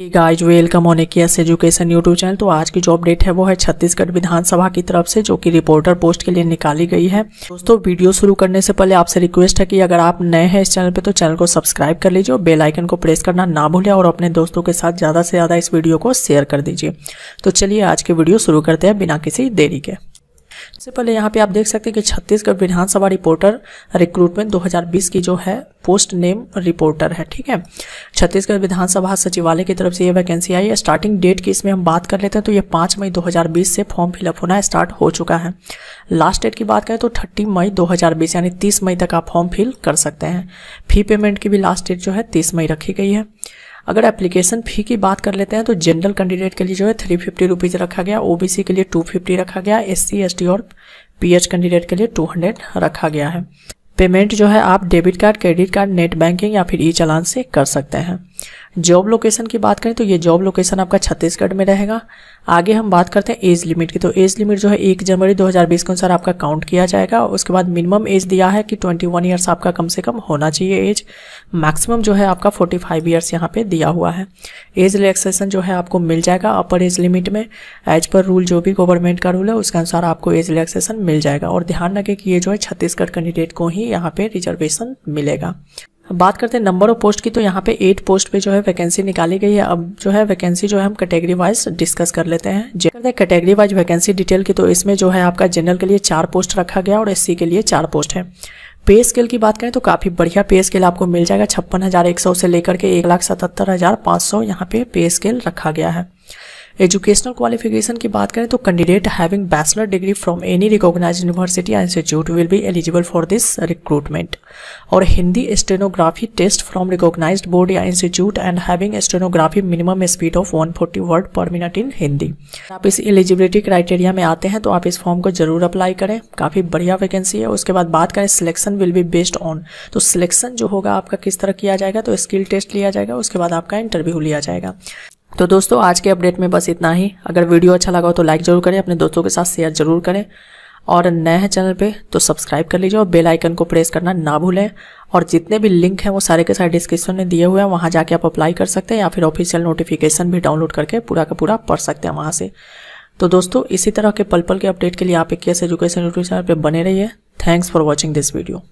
Guys welcome on S Education YouTube channel तो आज की जो अपडेट है, वो है छत्तीसगढ़ विधानसभा की तरफ़ से, जो कि रिपोर्टर पोस्ट के लिए निकाली गई है। दोस्तों वीडियो शुरू करने से पहले आपसे रिक्वेस्ट है कि अगर आप नए हैं इस चैनल पे तो चैनल को सब्सक्राइब कर लीजिए और बेल आइकन को प्रेस करना ना भूलें और अपने दोस्तों के साथ ज़्यादा से ज़्यादा इस वीडियो को शेयर कर दीजिए। तो चलिए आज के वीडियो शुरू करते हैं बिना किसी देरी के। सबसे पहले यहाँ पे आप देख सकते हैं कि छत्तीसगढ़ विधानसभा रिपोर्टर रिक्रूटमेंट 2020 की जो है पोस्ट नेम रिपोर्टर है, ठीक है? छत्तीसगढ़ विधानसभा सचिवालय की तरफ़ से ये वैकेंसी आई है। स्टार्टिंग डेट की इसमें हम बात कर लेते हैं तो ये पाँच मई 2020 से फॉर्म फिलअप होना स्टार्ट हो चुका है। लास्ट डेट की बात करें तो थर्टी मई 2020 यानी 30 मई तक आप फॉर्म फिल कर सकते हैं। फ़ी पेमेंट की भी लास्ट डेट जो है, तीस मई रखी गई है। अगर एप्लीकेशन फ़ी की बात कर लेते हैं तो जनरल कैंडिडेट के लिए जो है थ्री फिफ्टी रुपीज़ रखा गया ओबीसी के लिए टू फिफ्टी रखा गया एस सी एस टी और पीएच कैंडिडेट के लिए टू हंड्रेड रखा गया है। पेमेंट जो है आप debit card credit card net banking या फिर ई चलान से कर सकते हैं। जॉब लोकेशन की बात करें तो ये जॉब लोकेशन आपका छत्तीसगढ़ में रहेगा। आगे हम बात करते हैं एज लिमिट की। तो एज लिमिट जो है एक जनवरी 2020 के अनुसार आपका काउंट किया जाएगा। उसके बाद मिनिमम एज दिया है कि 21 वन ईयर्स आपका कम से कम होना चाहिए एज। मैक्सिमम जो है आपका 45 फाइव ईयर्स यहाँ पे दिया हुआ है। एज रिलैक्सेशन जो है आपको मिल जाएगा अपर एज लिमिट में। एज पर रूल जो भी गवर्नमेंट का रूल है उसके अनुसार आपको एज रिलैक्सेशन मिल जाएगा। और ध्यान रखें कि ये जो है छत्तीसगढ़ कैंडिडेट को ही यहाँ पे रिजर्वेशन मिलेगा। बात करते हैं नंबर ऑफ़ पोस्ट की तो यहाँ पे एट पोस्ट पे जो है वैकेंसी निकाली गई है। अब जो है वैकेंसी जो है हम कैटेगरी वाइज डिस्कस कर लेते हैं। हैं कैटेगरी वाइज वैकेंसी डिटेल की तो इसमें जो है आपका जनरल के लिए चार पोस्ट रखा गया और एससी के लिए चार पोस्ट है। पे स्केल की बात करें तो काफ़ी बढ़िया पे स्केल आपको मिल जाएगा। छप्पन हज़ार एक सौ से लेकर के एक लाख सतहत्तर हज़ार पाँच सौ यहाँ पे पे स्केल रखा गया है। एजुकेशनल क्वालिफिकेशन की बात करें तो candidate having bachelor degree from any recognise university institute will be eligible for this recruitment और Hindi stenography test from recognise board या institute and having stenography minimum speed of 140 word per minute in Hindi. आप इस eligibility criteria में आते हैं तो आप इस फॉर्म को ज़रूर अप्लाई करें। काफ़ी बढ़िया वैकेंसी है। उसके बाद बात करें selection will be based on तो सिलेक्शन जो होगा आपका किस तरह किया जाएगा? तो स्किल टेस्ट लिया जाएगा। उसके बाद आपका इंटरव्यू लिया जाएगा। तो दोस्तों, आज के अपडेट में बस इतना ही। अगर वीडियो अच्छा लगा हो तो लाइक ज़रूर करें, अपने दोस्तों के साथ शेयर ज़रूर करें। और नए हैं चैनल पे तो सब्सक्राइब कर लीजिए और बेल आइकन को प्रेस करना ना भूलें। और जितने भी लिंक हैं, वो सारे के सारे डिस्क्रिप्शन में दिए हुए हैं, वहाँ जाके आप अप्लाई कर सकते हैं या फिर ऑफिशियल नोटिफिकेशन भी डाउनलोड करके पूरा का पूरा पढ़ सकते हैं वहाँ से। तो दोस्तों, इसी तरह के पल पल के अपडेट के लिए आप एक एजुकेशन यूट्यूब चैनल पर बने रहिए। Thanks for watching this video